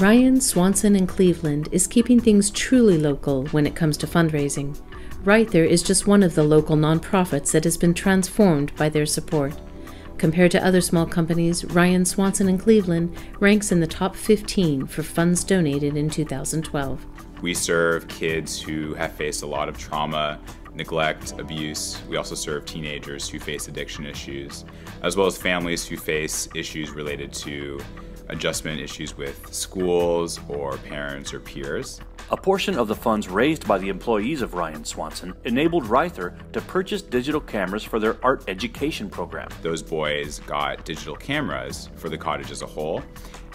Ryan, Swanson, and Cleveland is keeping things truly local when it comes to fundraising. Ryther is just one of the local nonprofits that has been transformed by their support. Compared to other small companies, Ryan, Swanson, and Cleveland ranks in the top 15 for funds donated in 2012. We serve kids who have faced a lot of trauma, neglect, abuse. We also serve teenagers who face addiction issues, as well as families who face issues related to adjustment issues with schools or parents or peers. A portion of the funds raised by the employees of Ryan Swanson enabled Ryther to purchase digital cameras for their art education program. Those boys got digital cameras for the cottage as a whole,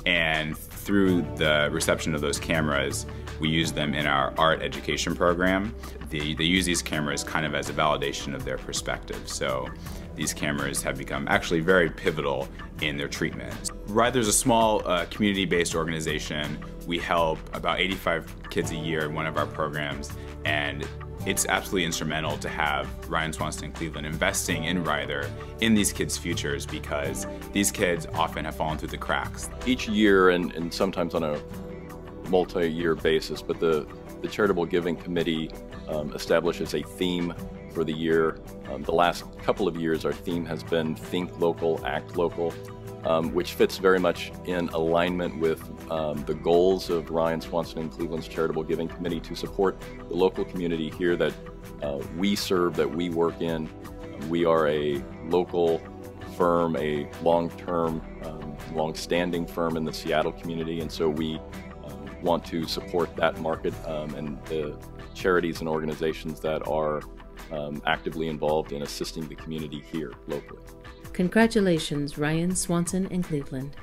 and through the reception of those cameras, we use them in our art education program. They, they use these cameras kind of as a validation of their perspective. So these cameras have become actually very pivotal in their treatment. Ryther's a small uh, community-based organization. We help about 85 kids a year in one of our programs, and it's absolutely instrumental to have Ryan Swanson Cleveland investing in Ryther in these kids' futures because these kids often have fallen through the cracks. Each year, and, and sometimes on a multi-year basis, but the, the Charitable Giving Committee um, establishes a theme for the year. Um, the last couple of years, our theme has been Think Local, Act Local, um, which fits very much in alignment with um, the goals of Ryan Swanson and Cleveland's Charitable Giving Committee to support the local community here that uh, we serve, that we work in. We are a local firm, a long-term, um, long-standing firm in the Seattle community, and so we want to support that market um, and the charities and organizations that are um, actively involved in assisting the community here locally. Congratulations, Ryan Swanson and Cleveland.